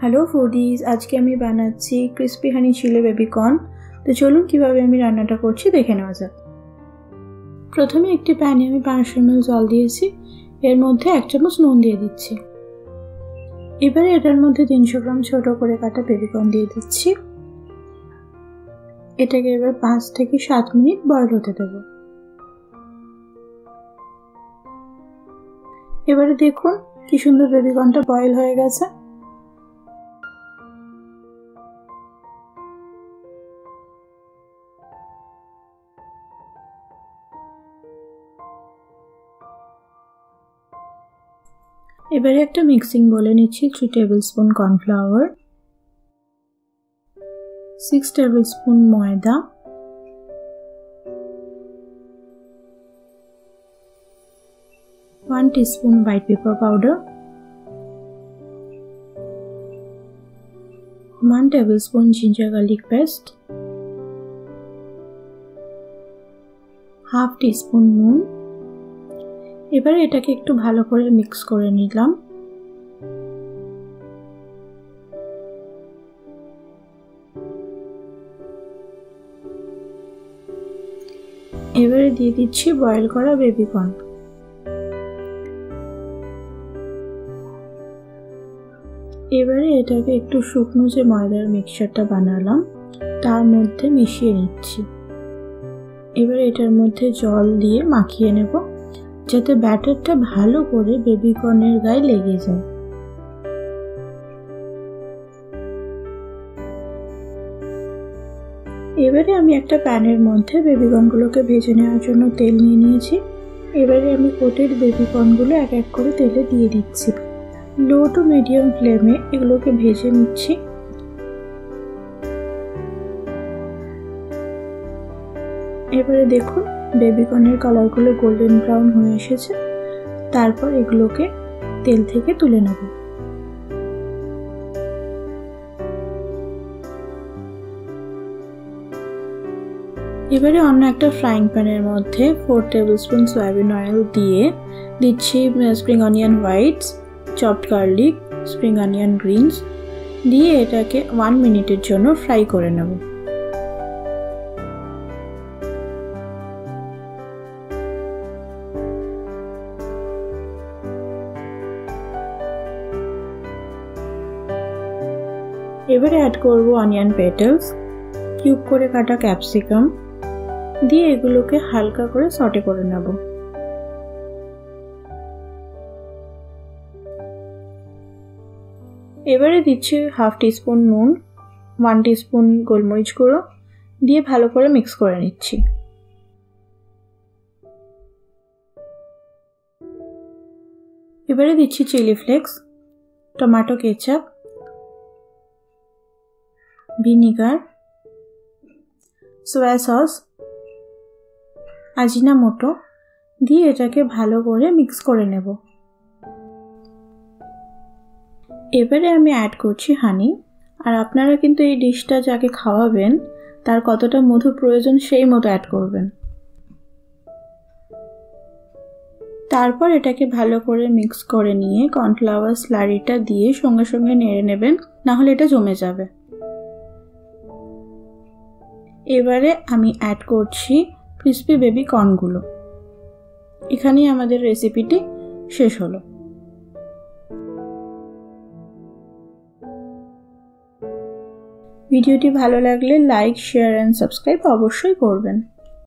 Hello foodies আজকে আমি বানাচ্ছি ক্রিস্পি হানি চিলে বেবিকর্ন তো চলুন কীভাবে আমি রান্নাটা করছি দেখে নেওয়া যাক। প্রথমে একটি প্যানে আমি পাঁচশো এমএল জল দিয়েছি। এর মধ্যে এক চামচ নুন দিয়ে দিচ্ছি। এবারে এটার মধ্যে তিনশো গ্রাম ছোট করে কাটা বেবিকর্ন দিয়ে দিচ্ছি। এটাকে এবার পাঁচ থেকে সাত মিনিট বয়ল হতে দেবো। এবারে দেখুন কি সুন্দর বেবিকর্নটা বয়েল হয়ে গেছে। এবারে একটা মিক্সিং বলে নিচ্ছি three tablespoon cornflour six tablespoon ময়দা one teaspoon white pepper powder one tablespoon ginger garlic paste half teaspoon নুন এবারে এটাকে একটু ভালো করে মিক্স করে নিলাম। এবারে দিয়ে দিচ্ছি বয়েল করা বেবিকর্ন এবারে এটাকে একটু শুকনো যে ময়দার মিক্সচারটা বানালাম, তার মধ্যে মিশিয়ে নিচ্ছি। এবার এটার মধ্যে জল দিয়ে মাখিয়ে নেব। যাতে ব্যাটারটা ভালো করে বেবিকর্নের গায়ে লেগে যায়। এবারে আমি একটা প্যানের মধ্যে বেবিকর্নগুলোকে ভেজে নেওয়ার জন্য তেল নিয়ে নিয়েছি। এবারে আমি কোটের বেবিকর্নগুলো এক এক করে তেলে দিয়ে দিচ্ছি। লো টু মিডিয়াম ফ্লেমে এগুলোকে ভেজে নিচ্ছি। এবারে দেখুন বেবিকর্নের কালারগুলো গোল্ডেন ব্রাউন হয়ে এসেছে, তারপর এগুলোকে তেল থেকে তুলে নেব। এবারে অন্য একটা ফ্রাইং প্যানের মধ্যে four tablespoon soybean oil দিয়ে দিচ্ছি spring onion whites chopped garlic spring onion greens দিয়ে এটাকে ওয়ান মিনিটের জন্য ফ্রাই করে নেব। এবারে অ্যাড করব অনিয়ন পেটেলস কিউব করে কাটা ক্যাপসিকাম দিয়ে এগুলোকে হালকা করে সটে করে নেব। এবারে দিচ্ছি হাফ টিস্পুন নুন ওয়ান টিস্পুন গোলমরিচ গুঁড়ো, দিয়ে ভালো করে মিক্স করে নিচ্ছি। এবারে দিচ্ছি chilli flakes tomato ketchup vinegar soya sauce Ajinomoto, দিয়ে এটাকে ভালো করে মিক্স করে নেব। এবারে আমি অ্যাড করছি হানি আর আপনারা কিন্তু এই ডিশটা যাকে খাওয়াবেন, তার কতটা মধু প্রয়োজন সেই মতো অ্যাড করবেন। তারপর এটাকে ভালো করে মিক্স করে নিয়ে কর্নফ্লাওয়ার স্লারিটা দিয়ে সঙ্গে সঙ্গে নেড়ে নেবেন না হলে এটা জমে যাবে। এবারে আমি অ্যাড করছি ক্রিসপি বেবি কর্নগুলো এখানেই আমাদের রেসিপিটি শেষ হলো। ভিডিওটি ভালো লাগলে লাইক শেয়ার অ্যান্ড সাবস্ক্রাইব অবশ্যই করবেন।